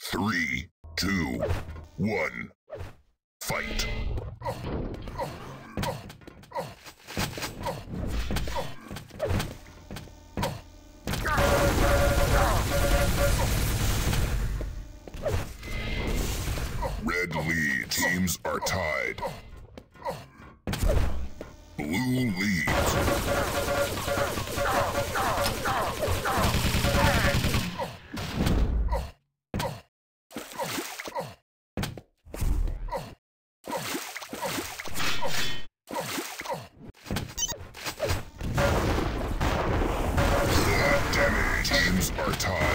Three, two, one, fight. Red lead teams are tied. Blue leads. Damn it,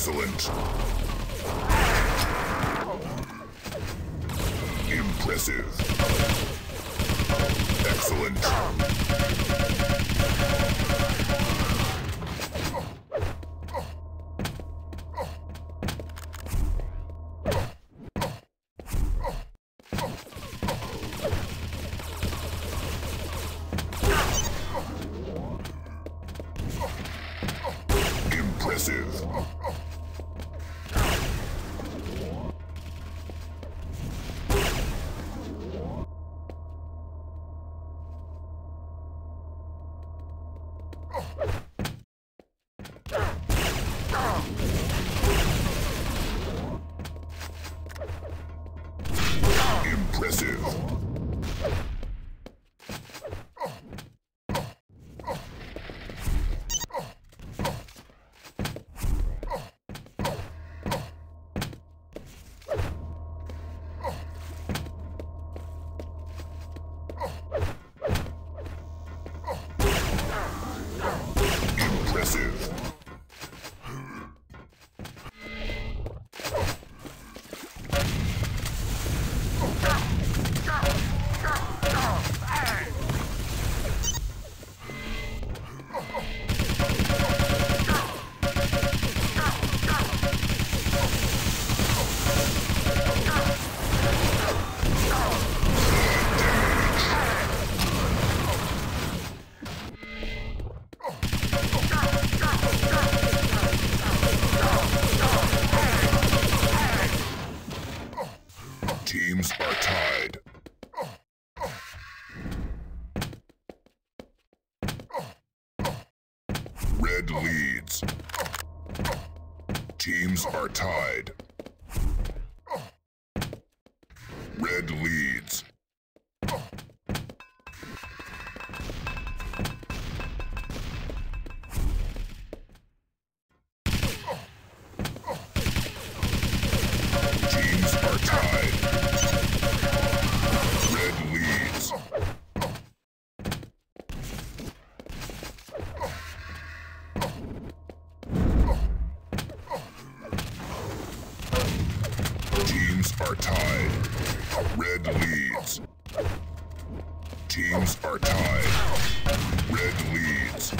Excellent. Impressive. Excellent. Red leads. Teams are tied. Are tied. Red leads. Teams are tied. Red leads.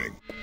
morning.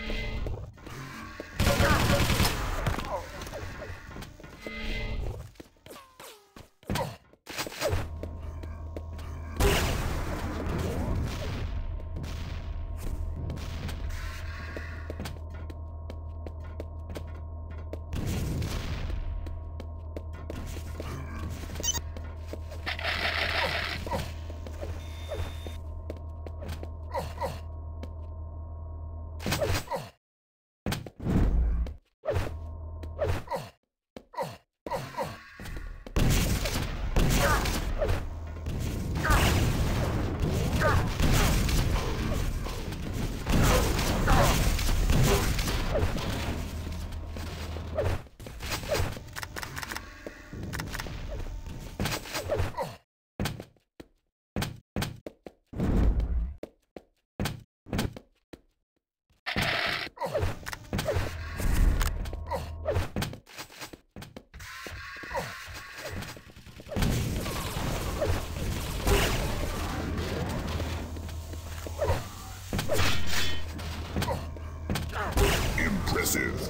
this is.